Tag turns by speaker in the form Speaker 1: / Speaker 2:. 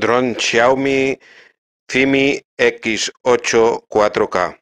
Speaker 1: dron Xiaomi Fimi X8 4K.